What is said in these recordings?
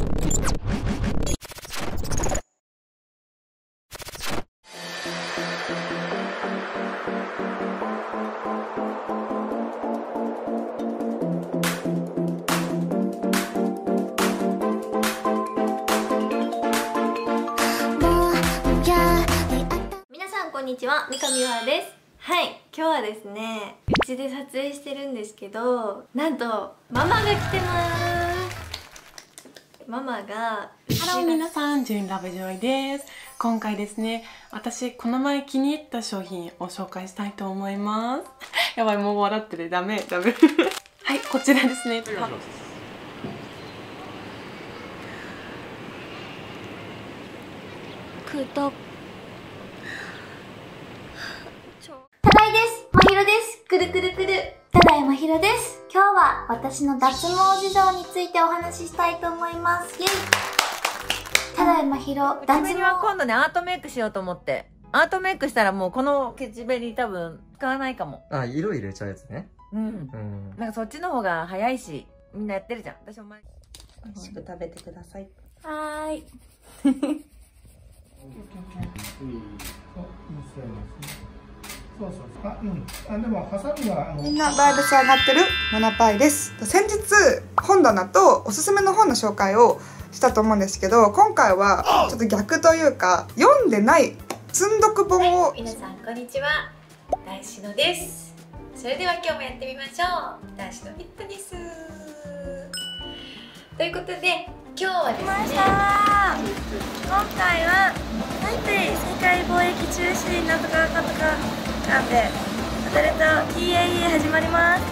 皆さんこんにちは。三上和です。はい。今日はですねうちで撮影してるんですけどなんとママが来てます。ママがハロー皆さん、ジュンラブジョイです。今回ですね、私この前気に入った商品を紹介したいと思います。やばい、もう笑ってる。ダメ、ダメ。はい、こちらですね。くとただいですまひろですくるくるくるただいまひろです今日は私の脱毛事情についてお話ししたいと思いますイェイただいまひろ脱毛は今度ね、アートメイクしようと思って。アートメイクしたらもうこの口紅多分使わないかも。あ、色入れちゃうやつね。うん。うん。なんかそっちの方が早いし、みんなやってるじゃん。私も前。美味しく食べてください。はーいそう そうそう。あ、うん。あ、でもハサミはあのみんなバイブス上がってるモナパイです。先日本棚とおすすめの本の紹介をしたと思うんですけど今回はちょっと逆というか読んでない積んどく本を。皆さんこんにちは。男子のです。それでは今日もやってみましょう。男子のフィットネスということで今日はですねなんでアダルト TAE 始まります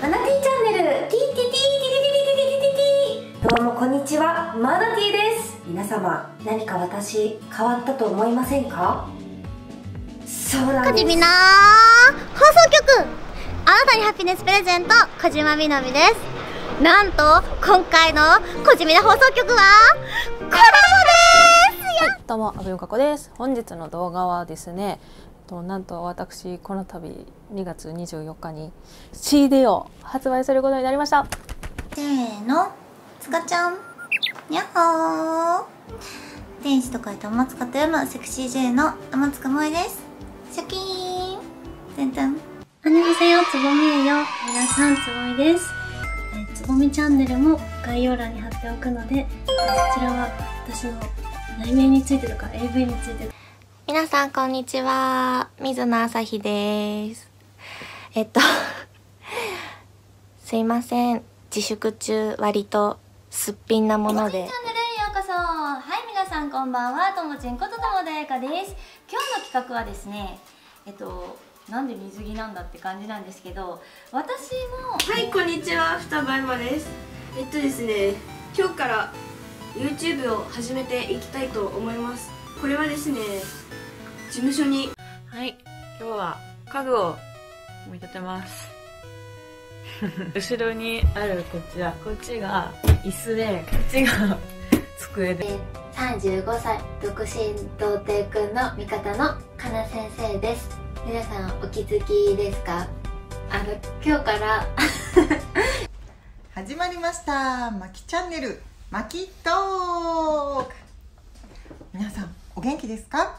マナティチャンネルティティティティティティティティティどうもこんにちはマナティです皆様何か私変わったと思いませんかそうなんですこじみな放送局あなたにハピネスプレゼント小島みなみですなんと今回の小島放送局はコラボですやどうも、阿部由香子です。本日の動画はですね、となんと私この度2月24日に CD を発売することになりました。せーのつかちゃんにゃっほー天使と書いておまつかと読むセクシー J の天塚萌ですシャキーンてんてんこんにちは、つぼみえよ。皆さん、つぼみです。えーつぼみチャンネルも概要欄に貼っておくので、えーそちらは私の内面についてとか AV について皆さんこんにちは。水野あさひです。えっと すいません。自粛中割とすっぴんなもので。チャンネルへようこそ。はい、皆さんこんばんは。ともちんことともだやかです。今日の企画はですね、えっと、なんで水着なんだって感じなんですけど、私も、はい、こんにちは、双葉山です。えっとですね、今日から YouTube を始めていきたいと思います。これはですね、事務所にはい、今日は家具を組み立てます。後ろにあるこちら、こっちが椅子で、こっちが 机で。35歳、独身童貞くんの味方のかな先生です。皆さんお気づきですか？あの、今日から、始まりましたマキチャンネルマキトーク。皆さんお元気ですか？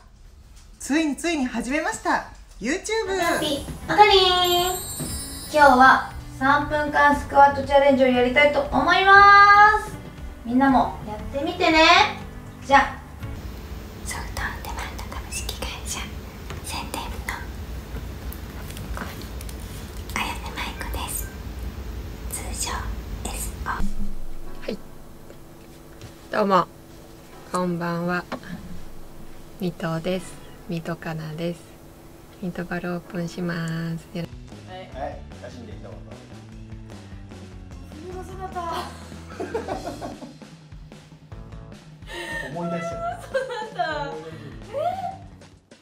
ついについに始めました。YouTube まかりーん今日は3分間スクワットチャレンジをやりたいと思います。みんなもやってみてね。じゃあソフトオンデマンド株式会社宣伝のあやねまいこです通称 SO どうも、こんばんは。水戸です。水戸かなです。ミートバルオープンします。よろはい、写真で一言。思い出しちゃ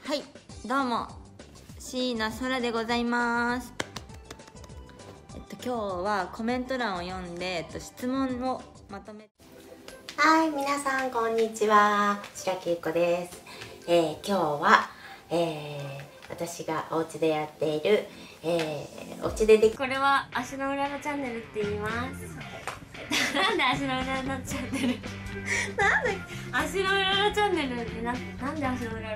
はいどうも椎名空でございますえっと今日はコメント欄を読んで、えっと、質問をまとめはい、皆さんこんにちは。白木ゆっこです。えー今日は、えー私がお家でやっている、えー、お家でできこれは足の裏のチャンネルって言います。なんで足の裏のチャンネル？なんで？足の裏のチャンネルってななんで足の裏の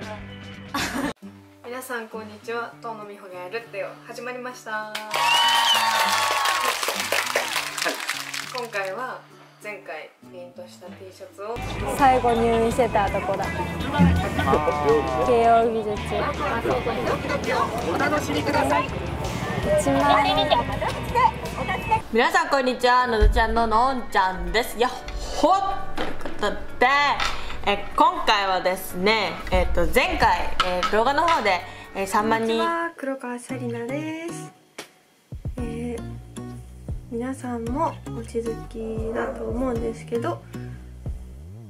皆さんこんにちは。遠野美穂がやるってよ。始まりました。はい。今回は前回プリントした T シャツを。最後入院してたとこだ。慶応義塾お楽しみください。1万皆さんこんにちは。のどちゃんののんちゃんです。やっほということで。え今回はですねえっ、と前回、えー動画の方で、えー3万人。こんにちは。黒川紗理奈です、えー皆さんもお気づきだと思うんですけど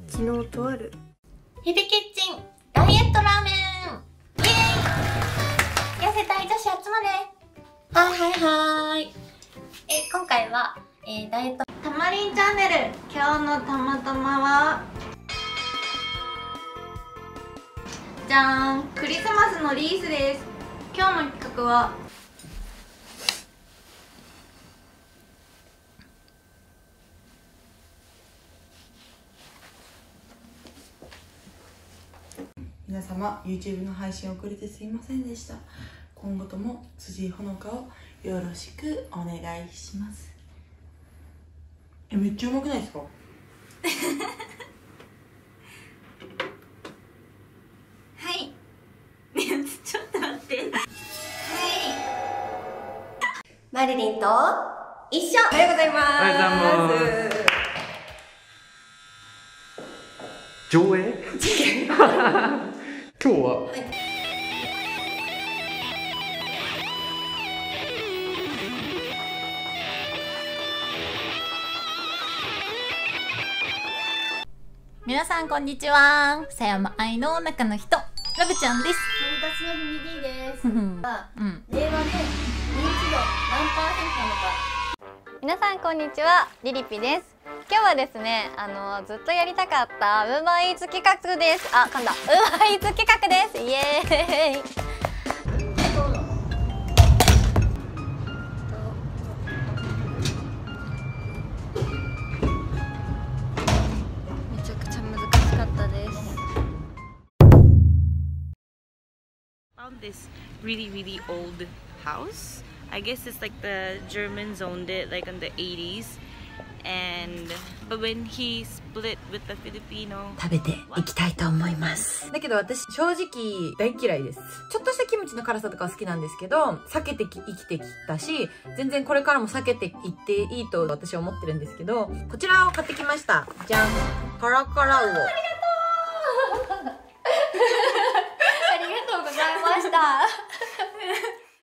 昨日とある。日々キッチンダイエットラーメン。イエーイ。痩せたい女子集まれ。はいはいはい。え今回は、えーダイエット。たまりんチャンネル。今日のたまたまは。じゃーん。クリスマスのリースです。今日の企画は皆様 YouTube の配信遅れてすいませんでした。今後とも辻井ほのかをよろしくお願いします。えめっちゃうまくないですか？はい。ちょっと待って。はい。マリリンと一緒。おはようございます。おはようございます。上映？今日は。皆さんこんにちは。狭山愛の中の人。ラブちゃんです。私のミディです。うん。令和で認知度何パーセントなのか。皆さんこんにちは。リリピです今日はですねあのずっとやりたかったウーバーイーツ企画ですあ噛んだウーバーイーツ企画ですイエーイめちゃくちゃ難しかったです found this really really old house i guess it's like the germans owned it like in the 80s and but when he split with the filipino 食べていきたいと思います。だけど私正直大嫌いです。ちょっとしたキムチの辛さとかは好きなんですけど避けてき生きてきたし全然これからも避けていっていいと私は思ってるんですけどこちらを買ってきました。じゃん。カラカラウオ